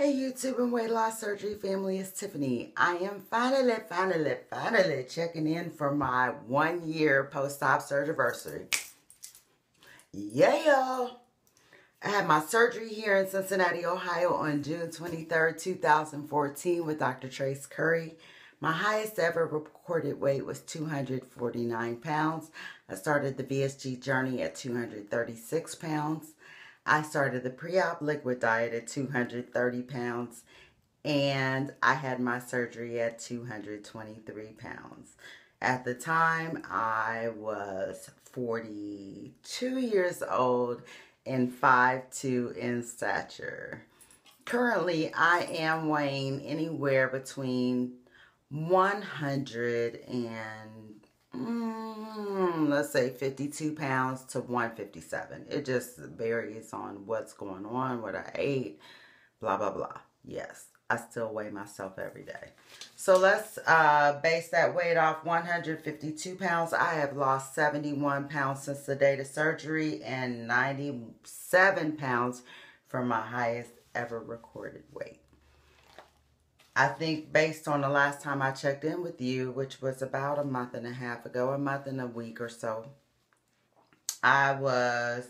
Hey YouTube and weight loss surgery family, it's Tiffany. I am finally, finally, finally checking in for my one year post-op surgery. anniversary. Yeah! I had my surgery here in Cincinnati, Ohio on June 23rd, 2014 with Dr. Trace Curry. My highest ever recorded weight was 249 pounds. I started the VSG journey at 236 pounds. I started the pre-op liquid diet at 230 pounds and I had my surgery at 223 pounds. At the time, I was 42 years old and 5'2 in stature. Currently, I am weighing anywhere between 100 and mm, let's say 52 pounds to 157. It just varies on what's going on, what I ate, blah, blah, blah. Yes, I still weigh myself every day. So let's uh, base that weight off 152 pounds. I have lost 71 pounds since the date of surgery and 97 pounds from my highest ever recorded weight. I think based on the last time I checked in with you, which was about a month and a half ago, a month and a week or so, I was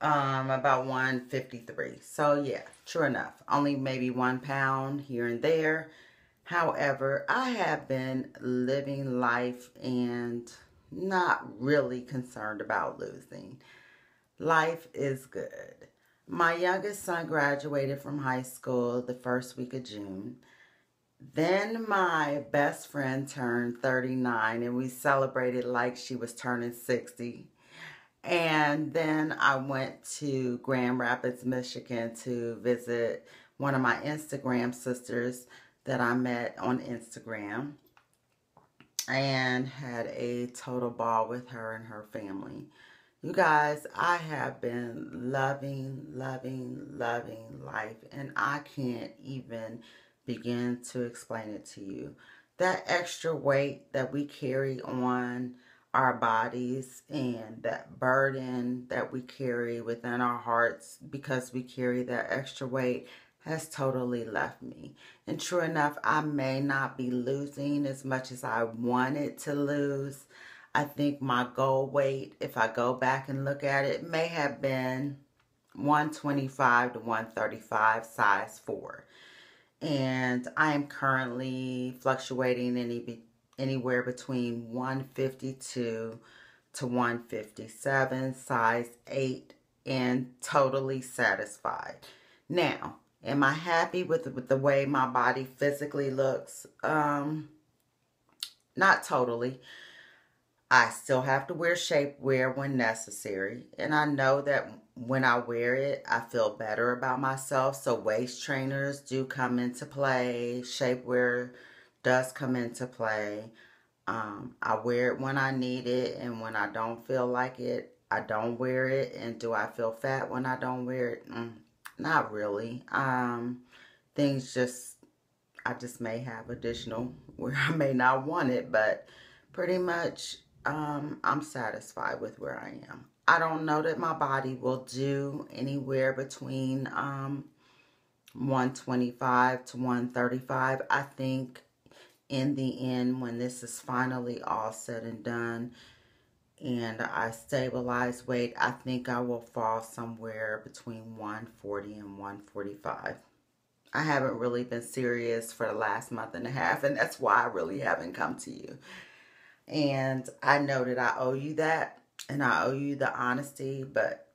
um, about 153. So yeah, true enough. Only maybe one pound here and there. However, I have been living life and not really concerned about losing. Life is good. My youngest son graduated from high school the first week of June. Then my best friend turned 39 and we celebrated like she was turning 60. And then I went to Grand Rapids, Michigan to visit one of my Instagram sisters that I met on Instagram and had a total ball with her and her family. You guys, I have been loving, loving, loving life, and I can't even begin to explain it to you. That extra weight that we carry on our bodies and that burden that we carry within our hearts because we carry that extra weight has totally left me. And true enough, I may not be losing as much as I wanted to lose. I think my goal weight, if I go back and look at it, may have been 125 to 135, size 4. And I am currently fluctuating any, anywhere between 152 to 157, size 8, and totally satisfied. Now, am I happy with, with the way my body physically looks? Um, not totally. I still have to wear shapewear when necessary. And I know that when I wear it, I feel better about myself. So waist trainers do come into play. Shapewear does come into play. Um, I wear it when I need it. And when I don't feel like it, I don't wear it. And do I feel fat when I don't wear it? Mm, not really. Um, things just, I just may have additional where I may not want it. But pretty much um, I'm satisfied with where I am. I don't know that my body will do anywhere between um, 125 to 135. I think in the end, when this is finally all said and done, and I stabilize weight, I think I will fall somewhere between 140 and 145. I haven't really been serious for the last month and a half, and that's why I really haven't come to you. And I know that I owe you that and I owe you the honesty, but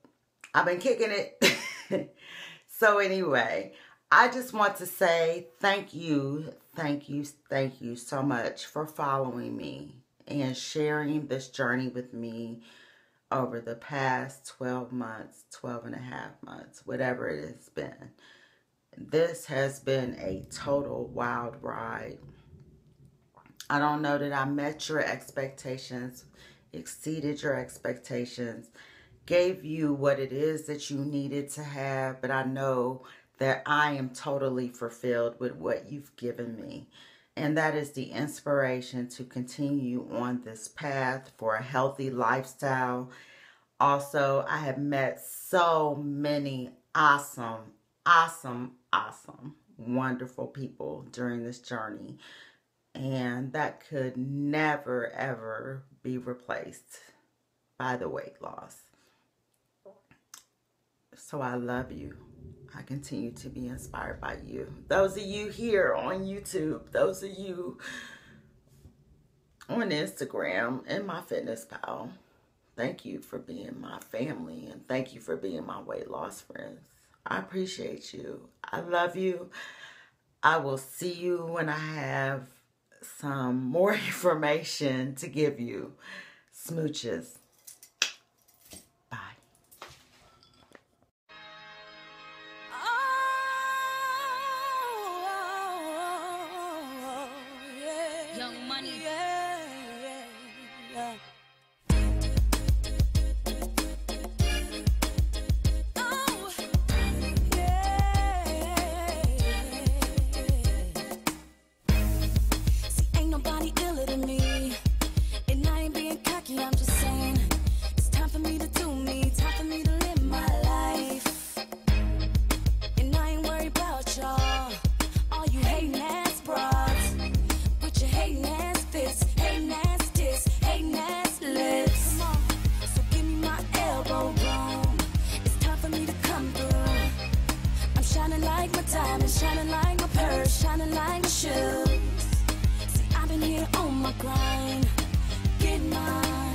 I've been kicking it. so anyway, I just want to say thank you, thank you, thank you so much for following me and sharing this journey with me over the past 12 months, 12 and a half months, whatever it has been. This has been a total wild ride. I don't know that I met your expectations, exceeded your expectations, gave you what it is that you needed to have, but I know that I am totally fulfilled with what you've given me. And that is the inspiration to continue on this path for a healthy lifestyle. Also, I have met so many awesome, awesome, awesome, wonderful people during this journey. And that could never, ever be replaced by the weight loss. So I love you. I continue to be inspired by you. Those of you here on YouTube, those of you on Instagram and my fitness pal, thank you for being my family and thank you for being my weight loss friends. I appreciate you. I love you. I will see you when I have some more information to give you. Smooches. diamonds shining like my purse, shining like my shoes. See, I've been here on my grind, getting mine.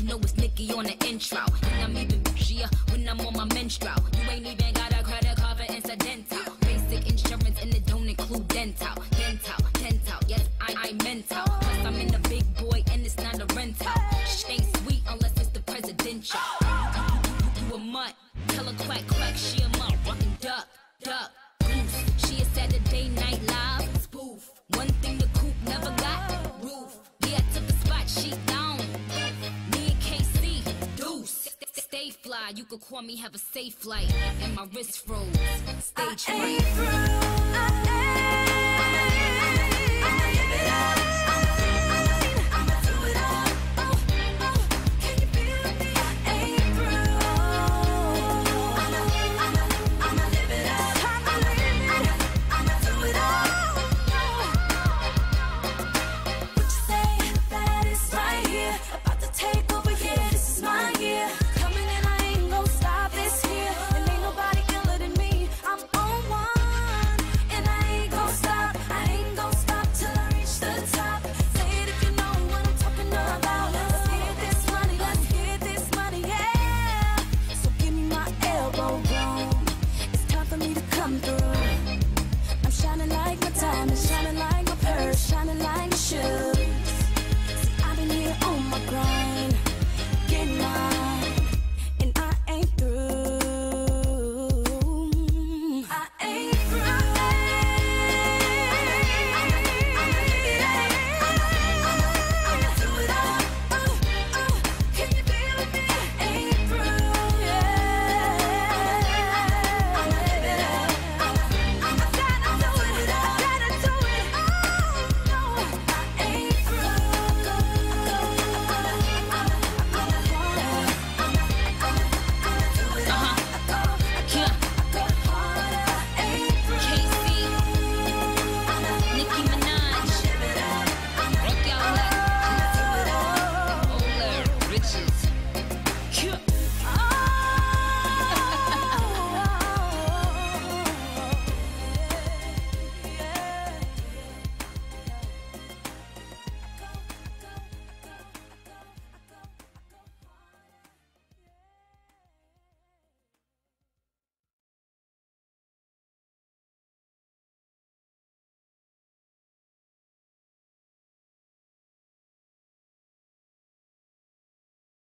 You know it's Nicki on the intro. And I'm even bougier when I'm on my call me, have a safe flight. And my wrist froze. Stage fright.